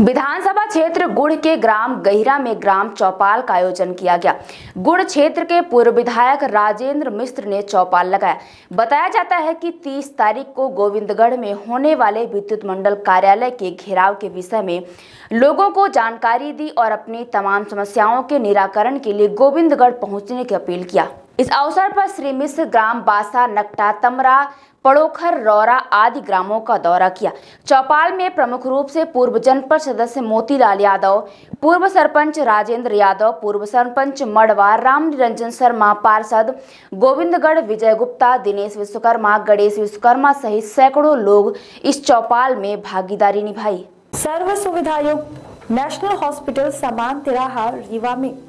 विधानसभा क्षेत्र गुड़ के ग्राम गहिरा में ग्राम चौपाल का आयोजन किया गया। गुड़ क्षेत्र के पूर्व विधायक राजेंद्र मिश्र ने चौपाल लगाया। बताया जाता है कि 30 तारीख को गोविंदगढ़ में होने वाले विद्युत मंडल कार्यालय के घेराव के विषय में लोगों को जानकारी दी और अपनी तमाम समस्याओं के निराकरण के लिए गोविंदगढ़ पहुँचने की अपील किया। इस अवसर पर श्री मिश्र ग्राम बासा, नकटा, तमरा, पड़ोखर, रौरा आदि ग्रामों का दौरा किया। चौपाल में प्रमुख रूप से पूर्व जनपद सदस्य मोतीलाल यादव, पूर्व सरपंच राजेंद्र यादव, पूर्व सरपंच मड़वा, राम निरंजन शर्मा, पार्षद गोविंदगढ़, विजय गुप्ता, दिनेश विश्वकर्मा, गणेश विश्वकर्मा सहित सैकड़ों लोग इस चौपाल में भागीदारी निभाई। सर्व सुविधा नेशनल हॉस्पिटल समान तिराहा रीवा में